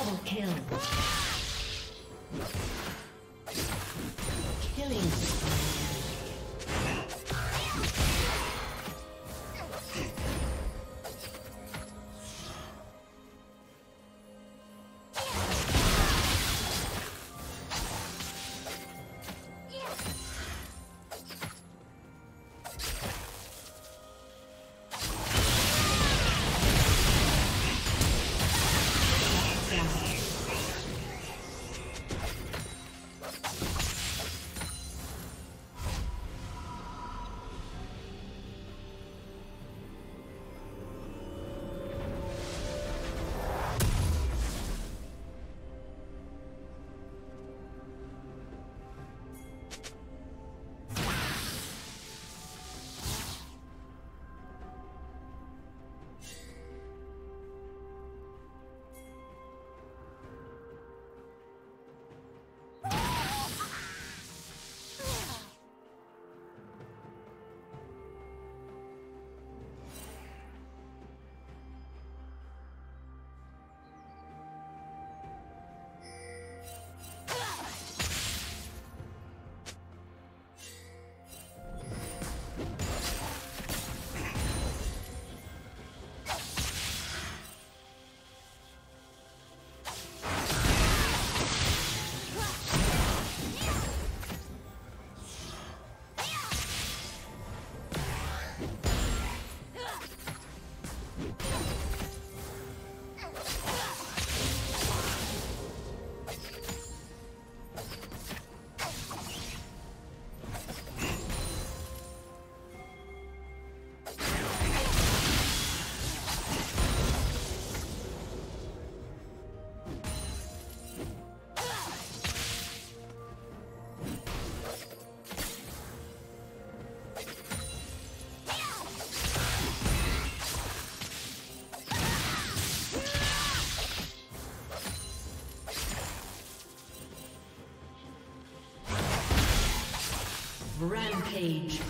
Double kill. Killing Rampage.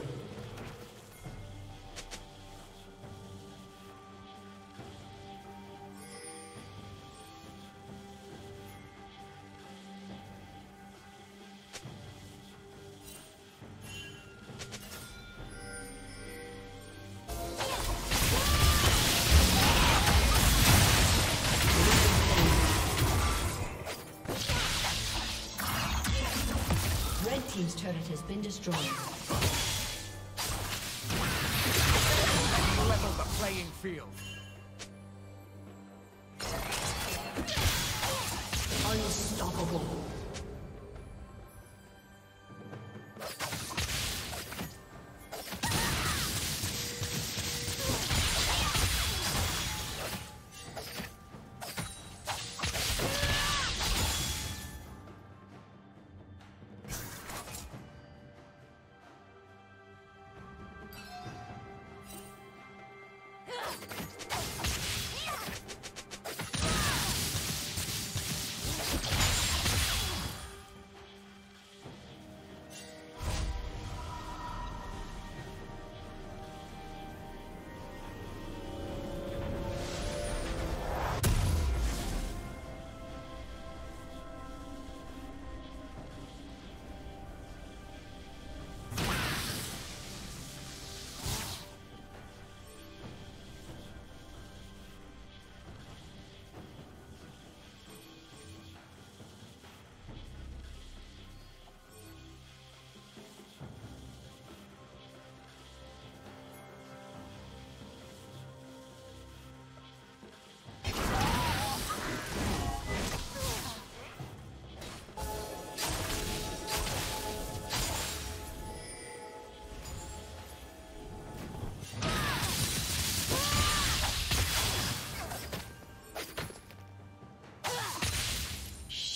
Has been destroyed. Level the playing field.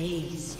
Aced.